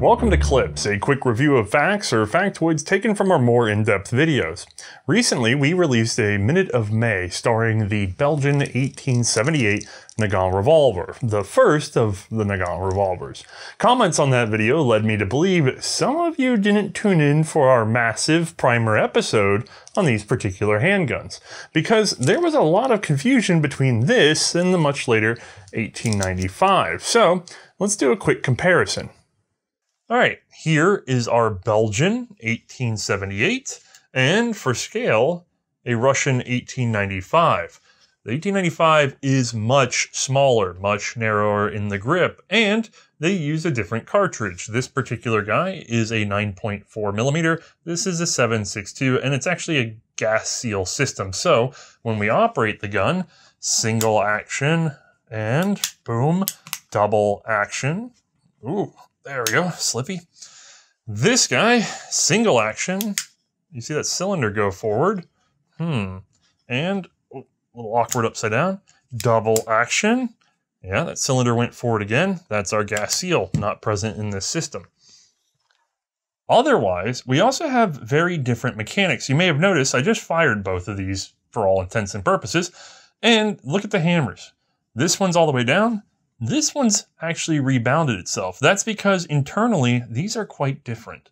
Welcome to Clips, a quick review of facts or factoids taken from our more in-depth videos. Recently, we released a Minute of May starring the Belgian 1878 Nagant revolver, the first of the Nagant revolvers. Comments on that video led me to believe some of you didn't tune in for our massive primer episode on these particular handguns, because there was a lot of confusion between this and the much later 1895. So, let's do a quick comparison. All right, here is our Belgian 1878, and for scale, a Russian 1895. The 1895 is much smaller, much narrower in the grip, and they use a different cartridge. This particular guy is a 9.4 millimeter. This is a 7.62, and it's actually a gas seal system. So when we operate the gun, single action, and boom, double action. Ooh, there we go, slippy. This guy, single action. You see that cylinder go forward. Hmm. And a little awkward upside down. Double action. Yeah, that cylinder went forward again. That's our gas seal, not present in this system. Otherwise, we also have very different mechanics. You may have noticed I just fired both of these for all intents and purposes. And look at the hammers. This one's all the way down. This one's actually rebounded itself. That's because internally, these are quite different.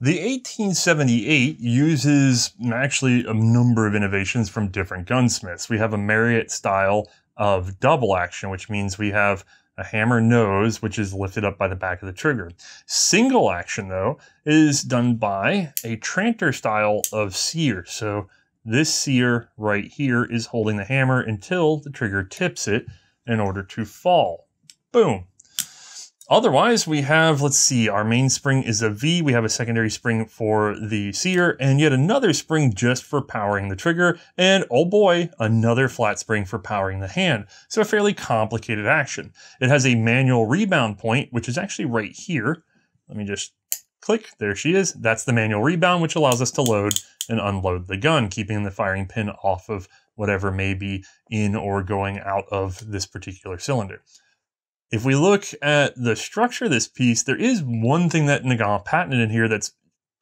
The 1878 uses actually a number of innovations from different gunsmiths. We have a Marriott style of double action, which means we have a hammer nose, which is lifted up by the back of the trigger. Single action, though, is done by a Tranter style of sear. So this sear right here is holding the hammer until the trigger tips it in order to fall. Boom. Otherwise, we have, let's see, our main spring is a V. We have a secondary spring for the sear and yet another spring just for powering the trigger. And oh boy, another flat spring for powering the hand. So a fairly complicated action. It has a manual rebound point, which is actually right here. Let me just click. There she is. That's the manual rebound, which allows us to load and unload the gun, keeping the firing pin off of whatever may be in or going out of this particular cylinder. If we look at the structure of this piece, there is one thing that Nagant patented in here that's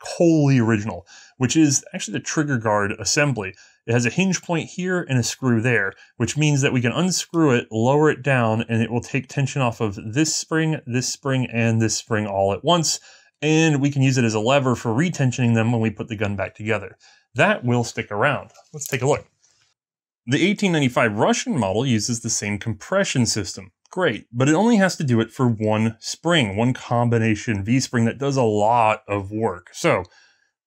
wholly original, which is actually the trigger guard assembly. It has a hinge point here and a screw there, which means that we can unscrew it, lower it down, and it will take tension off of this spring, this spring, and this spring all at once. And we can use it as a lever for retensioning them when we put the gun back together. That will stick around. Let's take a look. The 1895 Russian model uses the same compression system. Great, but it only has to do it for one spring, one combination V-spring that does a lot of work. So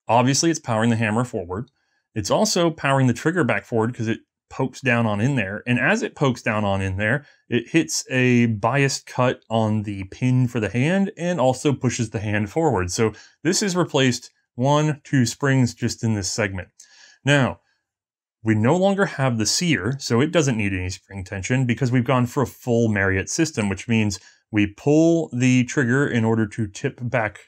obviously it's powering the hammer forward. It's also powering the trigger back forward because it pokes down on in there. And as it pokes down on in there, it hits a biased cut on the pin for the hand and also pushes the hand forward. So this has replaced one, two springs just in this segment. Now, we no longer have the sear, so it doesn't need any spring tension because we've gone for a full Marriott system, which means we pull the trigger in order to tip back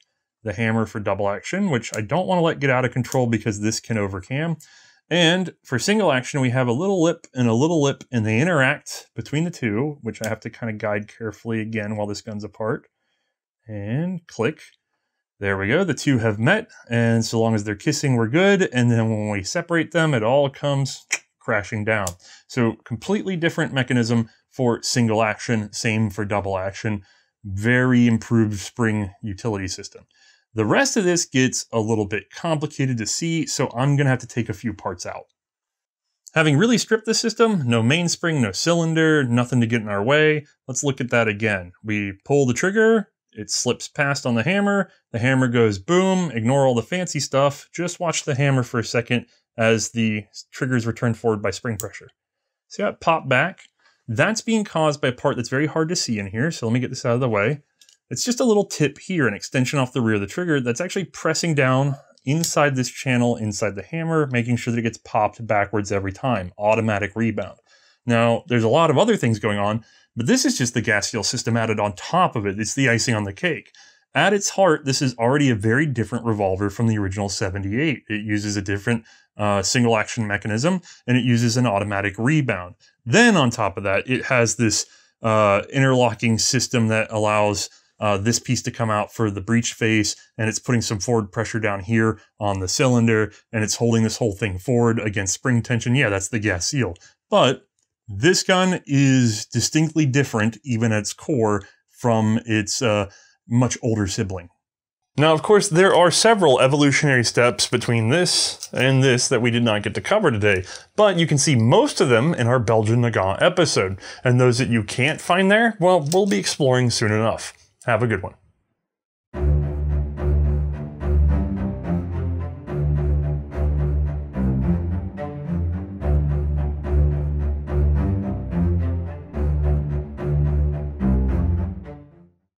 the hammer for double action, which I don't want to let get out of control because this can overcam. And for single action, we have a little lip and a little lip, and they interact between the two, which I have to kind of guide carefully again while this gun's apart. And click. There we go, the two have met, and so long as they're kissing, we're good. And then when we separate them, it all comes crashing down. So completely different mechanism for single action, same for double action. Very improved spring utility system. The rest of this gets a little bit complicated to see, so I'm gonna have to take a few parts out. Having really stripped the system, no mainspring, no cylinder, nothing to get in our way, let's look at that again. We pull the trigger, it slips past on the hammer. The hammer goes boom. Ignore all the fancy stuff. Just watch the hammer for a second as the triggers return forward by spring pressure. See how it popped back? That's being caused by a part that's very hard to see in here. So let me get this out of the way. It's just a little tip here, an extension off the rear of the trigger that's actually pressing down inside this channel, inside the hammer, making sure that it gets popped backwards every time. Automatic rebound. Now, there's a lot of other things going on, but this is just the gas seal system added on top of it. It's the icing on the cake. At its heart, this is already a very different revolver from the original 78. It uses a different uh, single action mechanism and it uses an automatic rebound. Then on top of that, it has this uh, interlocking system that allows uh, this piece to come out for the breech face, and it's putting some forward pressure down here on the cylinder, and it's holding this whole thing forward against spring tension. Yeah, that's the gas seal. But this gun is distinctly different, even at its core, from its uh, much older sibling. Now, of course, there are several evolutionary steps between this and this that we did not get to cover today, but you can see most of them in our Belgian Nagant episode, and those that you can't find there, well, we'll be exploring soon enough. Have a good one.